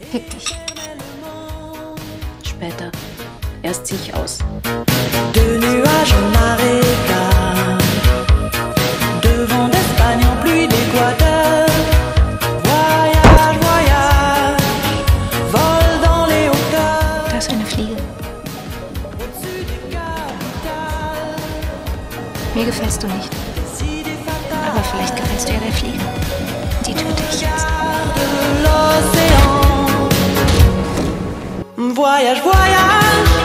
Fick dich. Später. Erst zieh ich aus. De nuages en marécage, de vent d'Espagne en pluie d'Équateur. Voyage, voyage, vol dans les hauteurs. Da ist eine Fliege. Mir gefällst du nicht. Aber vielleicht gefällst du ja der Fliege. voyage, voyage.